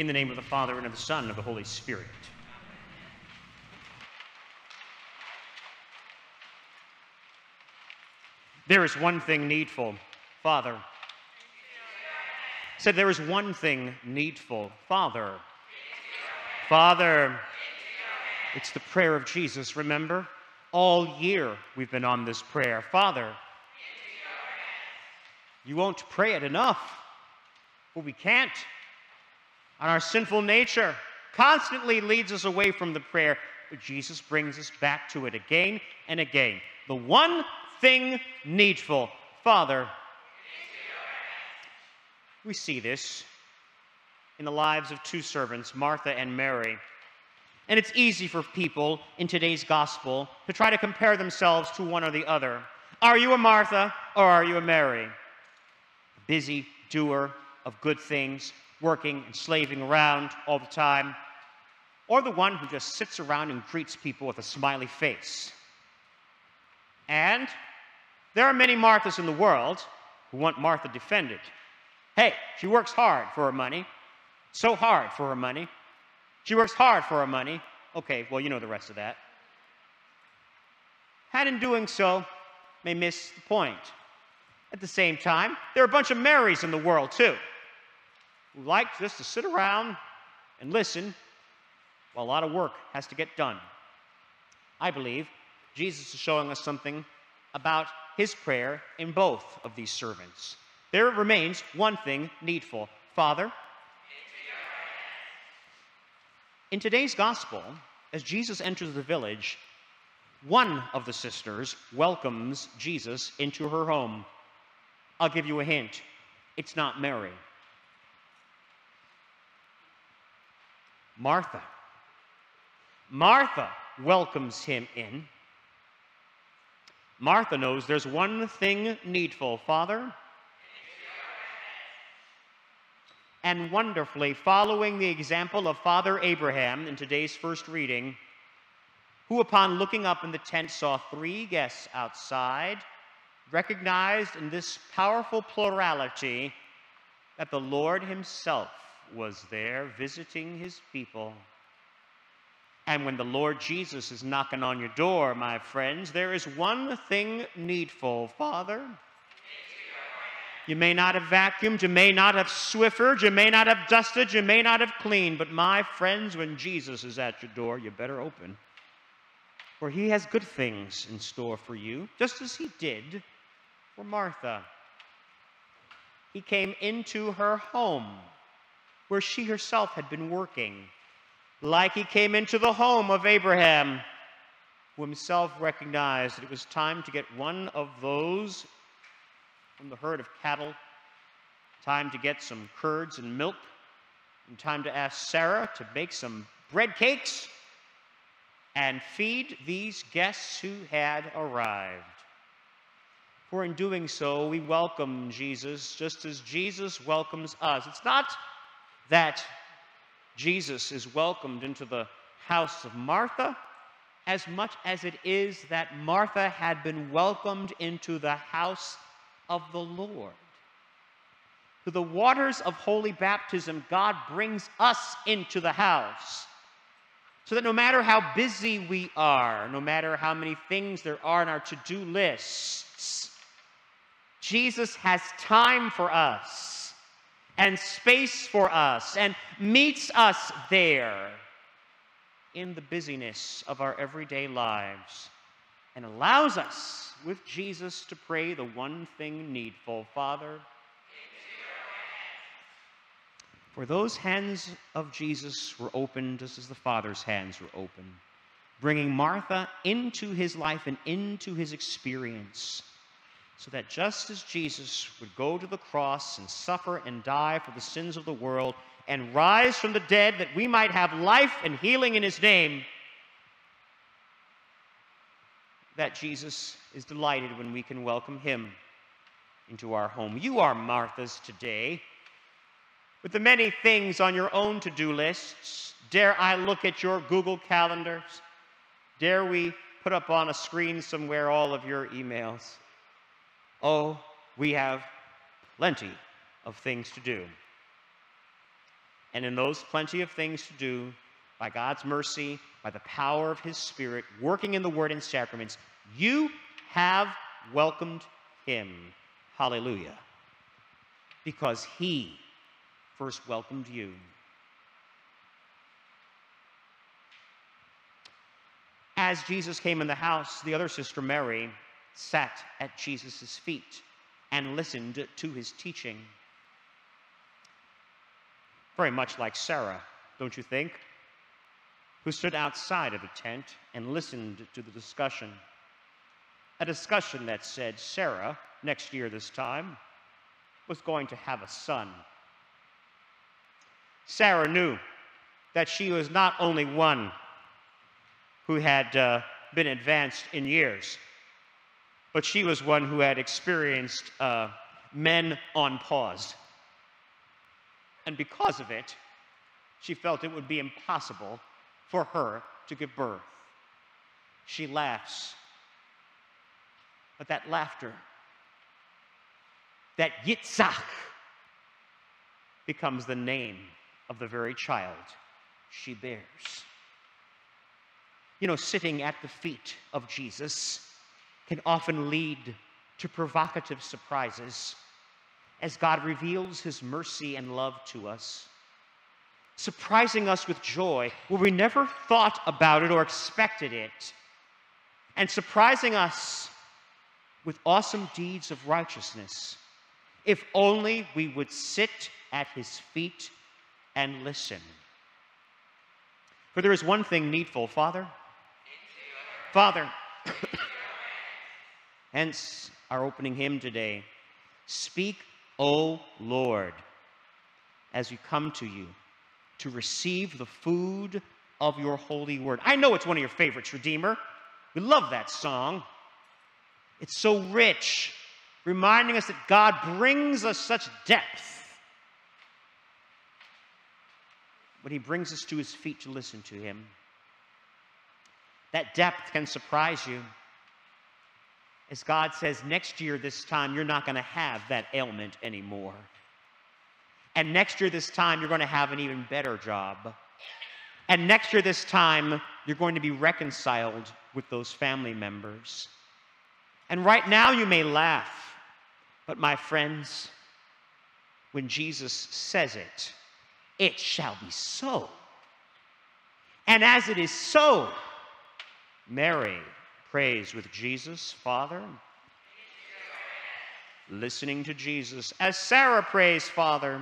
In the name of the Father, and of the Son, and of the Holy Spirit. There is one thing needful, Father. Said there is one thing needful, Father. Father. It's the prayer of Jesus, remember? All year we've been on this prayer. Father, you won't pray it enough, but we can't. And our sinful nature constantly leads us away from the prayer, but Jesus brings us back to it again and again. The one thing needful, Father. We see this in the lives of two servants, Martha and Mary. And it's easy for people in today's gospel to try to compare themselves to one or the other. Are you a Martha or are you a Mary? Busy doer of good things, working and slaving around all the time, or the one who just sits around and greets people with a smiley face. And there are many Marthas in the world who want Martha defended. Hey, she works hard for her money, so hard for her money. She works hard for her money. Okay, well, you know the rest of that. And in doing so, may miss the point. At the same time, there are a bunch of Marys in the world, too, who like just to sit around and listen while a lot of work has to get done. I believe Jesus is showing us something about his prayer in both of these servants. There remains one thing needful Father, in today's gospel, as Jesus enters the village, one of the sisters welcomes Jesus into her home. I'll give you a hint it's not Mary. Martha. Martha welcomes him in. Martha knows there's one thing needful. Father, and wonderfully, following the example of Father Abraham in today's first reading, who, upon looking up in the tent, saw three guests outside, recognized in this powerful plurality that the Lord Himself was there visiting His people. And when the Lord Jesus is knocking on your door, my friends, there is one thing needful Father, you may not have vacuumed, you may not have swiffered, you may not have dusted, you may not have cleaned, but my friends, when Jesus is at your door, you better open. For he has good things in store for you, just as he did for Martha. He came into her home where she herself had been working, like he came into the home of Abraham, who himself recognized that it was time to get one of those from the herd of cattle. Time to get some curds and milk. And time to ask Sarah to bake some bread cakes and feed these guests who had arrived. For in doing so, we welcome Jesus just as Jesus welcomes us. It's not that Jesus is welcomed into the house of Martha as much as it is that Martha had been welcomed into the house of the Lord. Through the waters of holy baptism, God brings us into the house. So that no matter how busy we are, no matter how many things there are on our to do lists, Jesus has time for us and space for us and meets us there in the busyness of our everyday lives and allows us with Jesus to pray the one thing needful Father, for those hands of Jesus were open just as the Father's hands were open, bringing Martha into his life and into his experience, so that just as Jesus would go to the cross and suffer and die for the sins of the world and rise from the dead that we might have life and healing in his name, that Jesus is delighted when we can welcome him into our home. You are Martha's today. With the many things on your own to do lists, dare I look at your Google calendars? Dare we put up on a screen somewhere all of your emails? Oh, we have plenty of things to do. And in those plenty of things to do, by God's mercy, by the power of His Spirit, working in the Word and sacraments, you have welcomed Him. Hallelujah. Because He first welcomed you. As Jesus came in the house, the other sister, Mary, sat at Jesus' feet and listened to his teaching. Very much like Sarah, don't you think? Who stood outside of the tent and listened to the discussion. A discussion that said Sarah, next year this time, was going to have a son. Sarah knew that she was not only one who had uh, been advanced in years, but she was one who had experienced uh, men on pause. And because of it, she felt it would be impossible for her to give birth. She laughs. But that laughter, that Yitzhak, becomes the name of the very child she bears. You know, sitting at the feet of Jesus can often lead to provocative surprises as God reveals his mercy and love to us, surprising us with joy where we never thought about it or expected it, and surprising us with awesome deeds of righteousness, if only we would sit at his feet and listen. For there is one thing needful, Father. Father, hence our opening hymn today. Speak, O Lord, as we come to you to receive the food of your holy word. I know it's one of your favorites, Redeemer. We love that song. It's so rich, reminding us that God brings us such depth. But he brings us to his feet to listen to him. That depth can surprise you. As God says, next year, this time, you're not going to have that ailment anymore. And next year, this time, you're going to have an even better job. And next year, this time, you're going to be reconciled with those family members. And right now, you may laugh, but my friends, when Jesus says it, it shall be so. And as it is so, Mary prays with Jesus, Father, listening to Jesus, as Sarah prays, Father,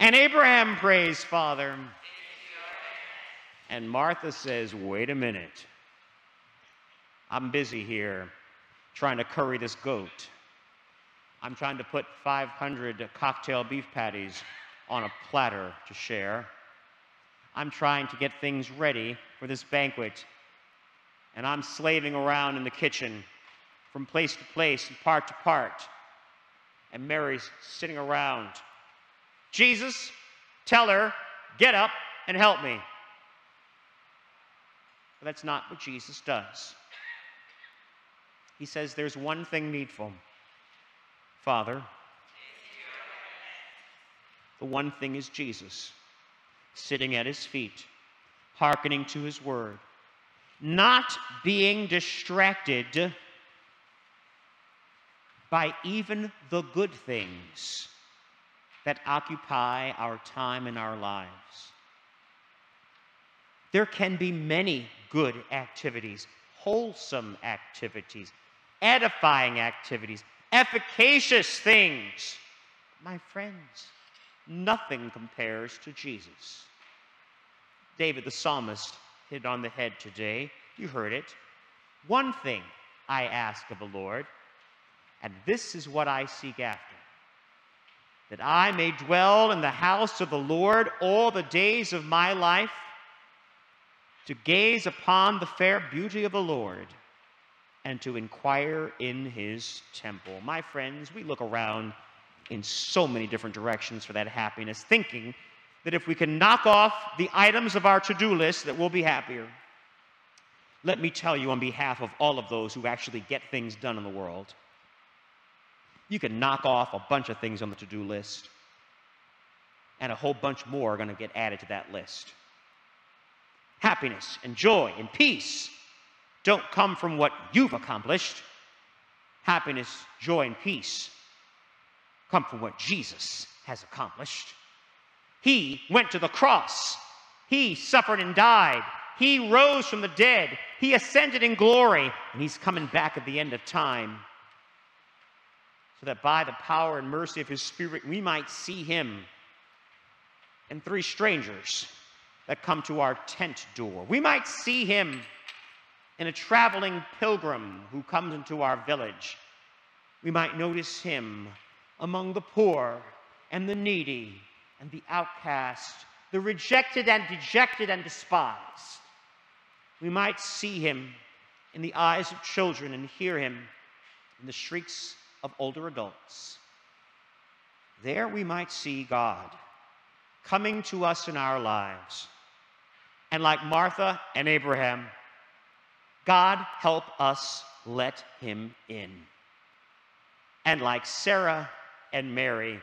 and Abraham prays, Father, and Martha says, Wait a minute. I'm busy here trying to curry this goat. I'm trying to put 500 cocktail beef patties on a platter to share. I'm trying to get things ready for this banquet, and I'm slaving around in the kitchen from place to place and part to part. And Mary's sitting around. Jesus, tell her, get up and help me. But that's not what Jesus does. He says, There's one thing needful. Father, the one thing is Jesus sitting at his feet, hearkening to his word, not being distracted by even the good things that occupy our time and our lives. There can be many good activities, wholesome activities, edifying activities, efficacious things. My friends, nothing compares to Jesus. David the psalmist hit on the head today. You heard it. One thing I ask of the Lord, and this is what I seek after that I may dwell in the house of the Lord all the days of my life, to gaze upon the fair beauty of the Lord, and to inquire in his temple. My friends, we look around in so many different directions for that happiness, thinking that if we can knock off the items of our to do list, that we'll be happier. Let me tell you on behalf of all of those who actually get things done in the world, you can knock off a bunch of things on the to do list. and a whole bunch more are going to get added to that list. Happiness and joy and peace don't come from what you've accomplished. Happiness, joy, and peace come from what Jesus has accomplished. He went to the cross, He suffered and died, He rose from the dead, He ascended in glory, and He's coming back at the end of time. So that by the power and mercy of His Spirit we might see Him and three strangers that come to our tent door. We might see Him in a traveling pilgrim who comes into our village. We might notice Him among the poor and the needy and the outcast, the rejected and dejected and despised. We might see him in the eyes of children and hear him in the shrieks of older adults. There we might see God coming to us in our lives. And like Martha and Abraham, God help us let him in. And like Sarah and Mary,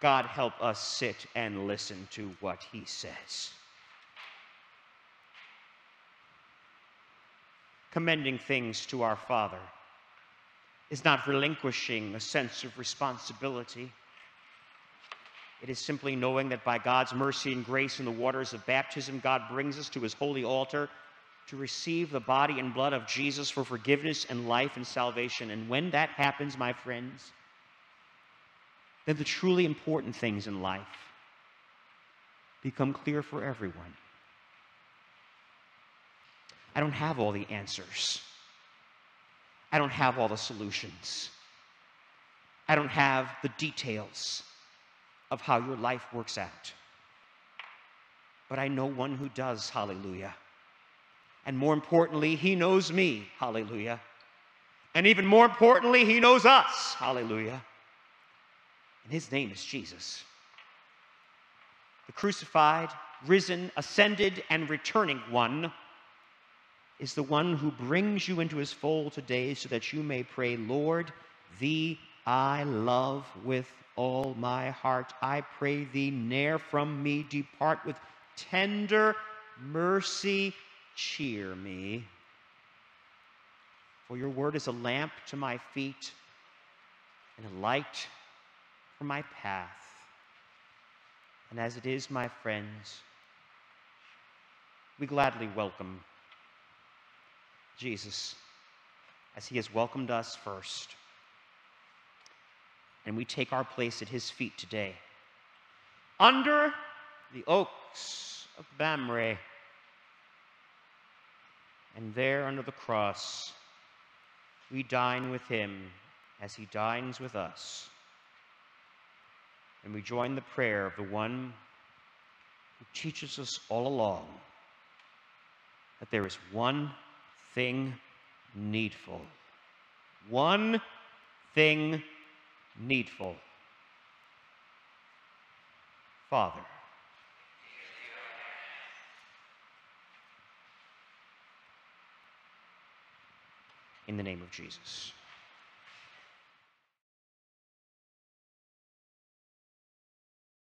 God help us sit and listen to what he says. Commending things to our Father is not relinquishing a sense of responsibility. It is simply knowing that by God's mercy and grace in the waters of baptism, God brings us to his holy altar to receive the body and blood of Jesus for forgiveness and life and salvation. And when that happens, my friends, then the truly important things in life become clear for everyone. I don't have all the answers. I don't have all the solutions. I don't have the details of how your life works out. But I know one who does, hallelujah. And more importantly, he knows me, hallelujah. And even more importantly, he knows us, hallelujah and his name is Jesus. The crucified, risen, ascended, and returning one is the one who brings you into his fold today so that you may pray, Lord, thee I love with all my heart. I pray thee, ne'er from me depart with tender mercy, cheer me. For your word is a lamp to my feet and a light for my path. And as it is, my friends, we gladly welcome Jesus as he has welcomed us first. And we take our place at his feet today. Under the oaks of Mamre. And there under the cross, we dine with him as he dines with us and we join the prayer of the one who teaches us all along that there is one thing needful. One thing needful. Father. In the name of Jesus.